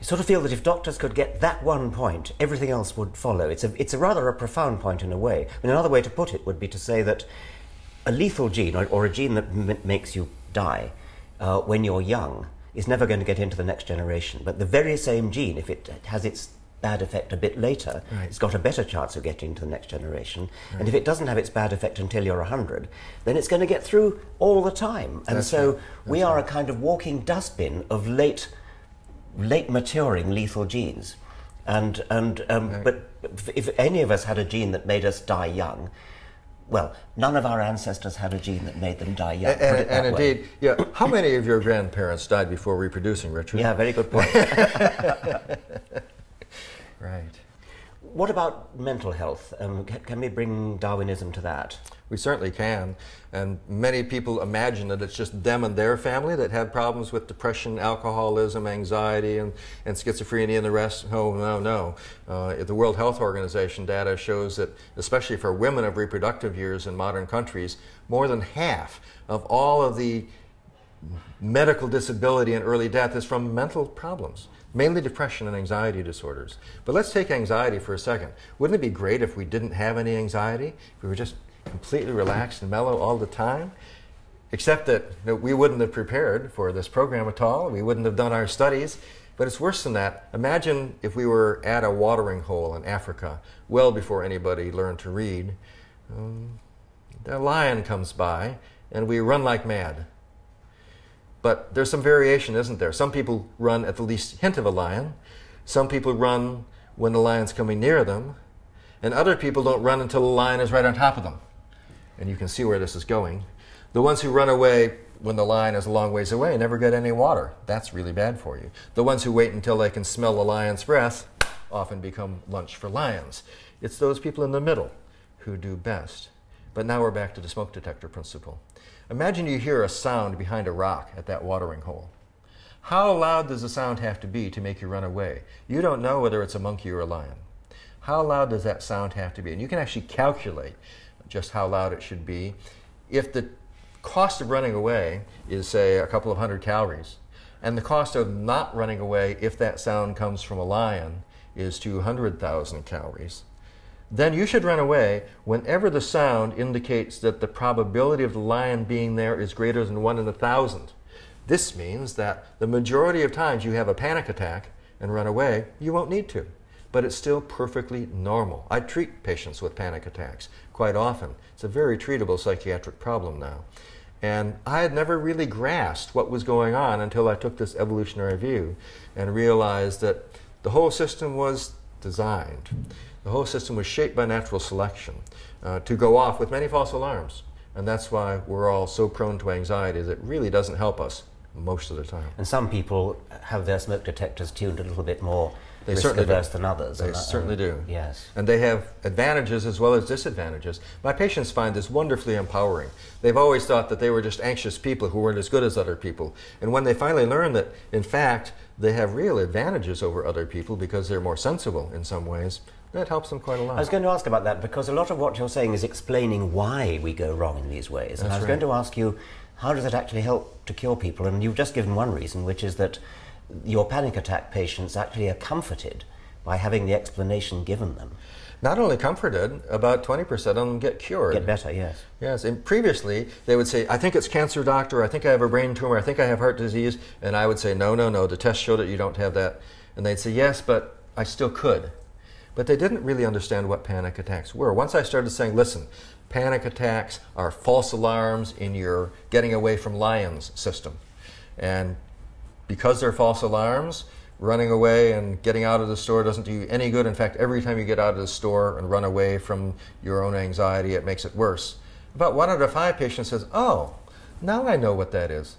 You sort of feel that if doctors could get that one point, everything else would follow. It's a, it's a rather a profound point in a way. I mean, another way to put it would be to say that a lethal gene, or, or a gene that m- makes you die uh, when you're young, is never going to get into the next generation. But the very same gene, if it has its bad effect a bit later, right. it's got a better chance of getting to the next generation. Right. And if it doesn't have its bad effect until you're 100, then it's going to get through all the time. And That's so right. we are a kind of walking dustbin of late, late maturing lethal genes. And, and, um, But if any of us had a gene that made us die young, well, none of our ancestors had a gene that made them die young. And, and indeed, yeah. How many of your grandparents died before reproducing, Richard? Yeah, very good point. right. What about mental health? Um, can we bring Darwinism to that? We certainly can. And many people imagine that it's just them and their family that have problems with depression, alcoholism, anxiety, and, and schizophrenia and the rest. Oh, no, no. Uh, the World Health Organization data shows that, especially for women of reproductive years in modern countries, more than half of all of the medical disability and early death is from mental problems mainly depression and anxiety disorders. But let's take anxiety for a second. Wouldn't it be great if we didn't have any anxiety? If we were just completely relaxed and mellow all the time. Except that you know, we wouldn't have prepared for this program at all. We wouldn't have done our studies. But it's worse than that. Imagine if we were at a watering hole in Africa well before anybody learned to read. Um, a lion comes by and we run like mad. But there's some variation, isn't there? Some people run at the least hint of a lion. Some people run when the lion's coming near them. And other people don't run until the lion is right on top of them and you can see where this is going. The ones who run away when the lion is a long ways away never get any water. That's really bad for you. The ones who wait until they can smell the lion's breath often become lunch for lions. It's those people in the middle who do best. But now we're back to the smoke detector principle. Imagine you hear a sound behind a rock at that watering hole. How loud does the sound have to be to make you run away? You don't know whether it's a monkey or a lion. How loud does that sound have to be? And you can actually calculate just how loud it should be. If the cost of running away is, say, a couple of hundred calories, and the cost of not running away if that sound comes from a lion is 200,000 calories, then you should run away whenever the sound indicates that the probability of the lion being there is greater than 1 in a thousand. This means that the majority of times you have a panic attack and run away, you won't need to. But it's still perfectly normal. I treat patients with panic attacks quite often. It's a very treatable psychiatric problem now. And I had never really grasped what was going on until I took this evolutionary view and realized that the whole system was designed. The whole system was shaped by natural selection uh, to go off with many false alarms. And that's why we're all so prone to anxiety that it really doesn't help us most of the time. And some people have their smoke detectors tuned a little bit more they risk certainly averse do. than others. They certainly do. Yes. And they have advantages as well as disadvantages. My patients find this wonderfully empowering. They've always thought that they were just anxious people who weren't as good as other people. And when they finally learn that, in fact, they have real advantages over other people because they're more sensible in some ways, that helps them quite a lot. I was going to ask about that because a lot of what you're saying is explaining why we go wrong in these ways. And I was right. going to ask you, how does it actually help to cure people? And you've just given one reason, which is that your panic attack patients actually are comforted by having the explanation given them. Not only comforted, about 20% of them get cured. Get better, yes. Yes, and previously they would say, I think it's cancer, doctor, I think I have a brain tumor, I think I have heart disease. And I would say, no, no, no, the test showed that you don't have that. And they'd say, yes, but I still could. But they didn't really understand what panic attacks were. Once I started saying, listen, panic attacks are false alarms in your getting away from lions system. And because they're false alarms, running away and getting out of the store doesn't do you any good. In fact, every time you get out of the store and run away from your own anxiety, it makes it worse. About one out of five patients says, Oh, now I know what that is.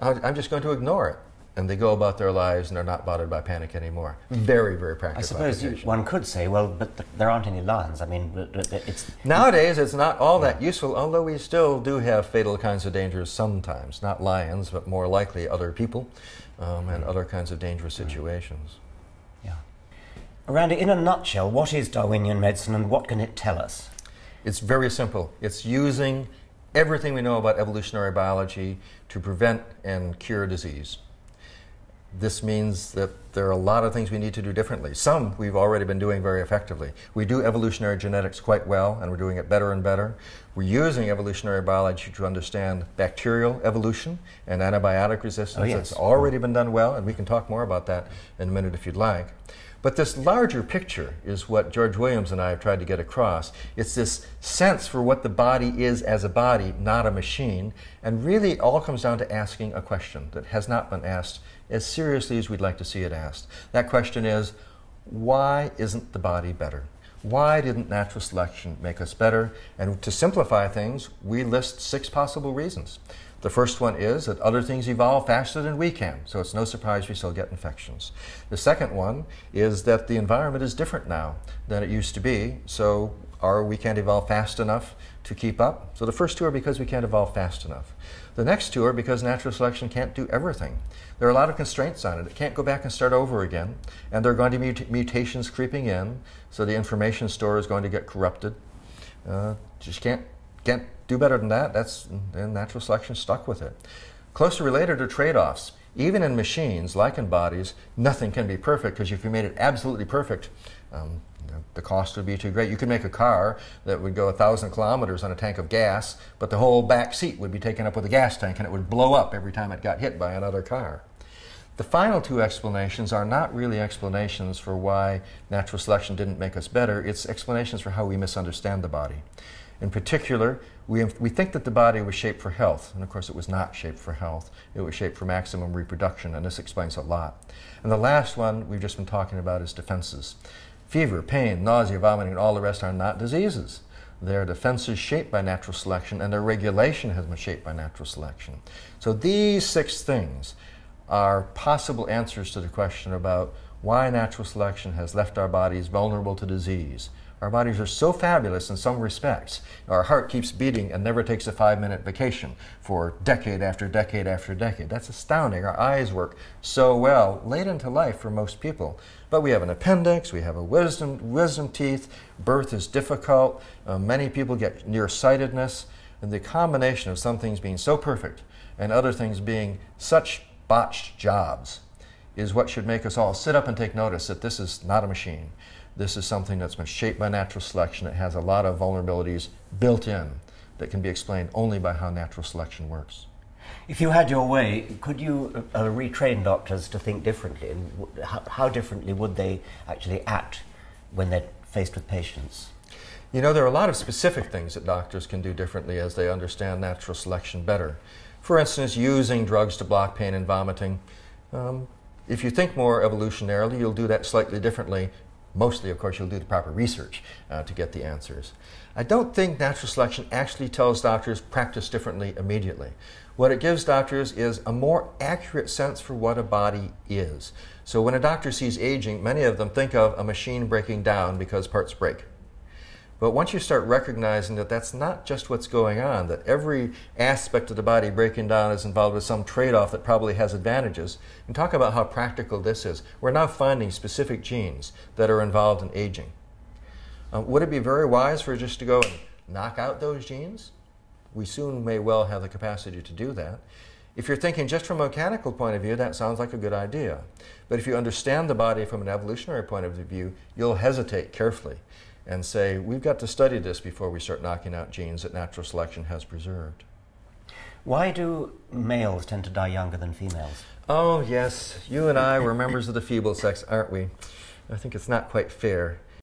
I'm just going to ignore it. And they go about their lives and they're not bothered by panic anymore. Very, very practical. I suppose you, one could say, well, but th there aren't any lions. I mean, it's. Nowadays, it's not all yeah. that useful, although we still do have fatal kinds of dangers sometimes. Not lions, but more likely other people um, and other kinds of dangerous situations. Yeah. Randy, in a nutshell, what is Darwinian medicine and what can it tell us? It's very simple. It's using everything we know about evolutionary biology to prevent and cure disease. This means that there are a lot of things we need to do differently. Some we've already been doing very effectively. We do evolutionary genetics quite well, and we're doing it better and better. We're using evolutionary biology to understand bacterial evolution and antibiotic resistance. Oh, yes. It's already been done well, and we can talk more about that in a minute if you'd like. But this larger picture is what George Williams and I have tried to get across. It's this sense for what the body is as a body, not a machine, and really it all comes down to asking a question that has not been asked as seriously as we'd like to see it asked. That question is, why isn't the body better? Why didn't natural selection make us better? And to simplify things, we list six possible reasons. The first one is that other things evolve faster than we can, so it's no surprise we still get infections. The second one is that the environment is different now than it used to be, so or we can't evolve fast enough to keep up. So the first two are because we can't evolve fast enough. The next two are because natural selection can't do everything. There are a lot of constraints on it. It can't go back and start over again, and there are going to be mut- mutations creeping in, so the information store is going to get corrupted. Uh, just can't can't do better than that. That's and natural selection stuck with it. Closely related are trade-offs. Even in machines, like in bodies, nothing can be perfect because if you made it absolutely perfect, um, the cost would be too great. You could make a car that would go a thousand kilometers on a tank of gas, but the whole back seat would be taken up with a gas tank and it would blow up every time it got hit by another car. The final two explanations are not really explanations for why natural selection didn't make us better, it's explanations for how we misunderstand the body. In particular, we, we think that the body was shaped for health, and of course it was not shaped for health. It was shaped for maximum reproduction, and this explains a lot. And the last one we've just been talking about is defenses. Fever, pain, nausea, vomiting, and all the rest are not diseases. They're defenses shaped by natural selection, and their regulation has been shaped by natural selection. So these six things are possible answers to the question about why natural selection has left our bodies vulnerable to disease. Our bodies are so fabulous in some respects. Our heart keeps beating and never takes a five minute vacation for decade after decade after decade. That's astounding. Our eyes work so well late into life for most people. But we have an appendix, we have a wisdom, wisdom teeth, birth is difficult, uh, many people get nearsightedness, and the combination of some things being so perfect and other things being such botched jobs is what should make us all sit up and take notice that this is not a machine. This is something that's been shaped by natural selection. It has a lot of vulnerabilities built in that can be explained only by how natural selection works. If you had your way, could you uh, retrain doctors to think differently? And w- how, how differently would they actually act when they're faced with patients? You know, there are a lot of specific things that doctors can do differently as they understand natural selection better. For instance, using drugs to block pain and vomiting. Um, if you think more evolutionarily, you'll do that slightly differently Mostly, of course, you'll do the proper research uh, to get the answers. I don't think natural selection actually tells doctors practice differently immediately. What it gives doctors is a more accurate sense for what a body is. So when a doctor sees aging, many of them think of a machine breaking down because parts break. But once you start recognizing that that's not just what's going on, that every aspect of the body breaking down is involved with some trade off that probably has advantages, and talk about how practical this is. We're now finding specific genes that are involved in aging. Um, would it be very wise for just to go and knock out those genes? We soon may well have the capacity to do that. If you're thinking just from a mechanical point of view, that sounds like a good idea. But if you understand the body from an evolutionary point of view, you'll hesitate carefully and say, we've got to study this before we start knocking out genes that natural selection has preserved. Why do males tend to die younger than females? Oh, yes. You and I were members of the feeble sex, aren't we? I think it's not quite fair.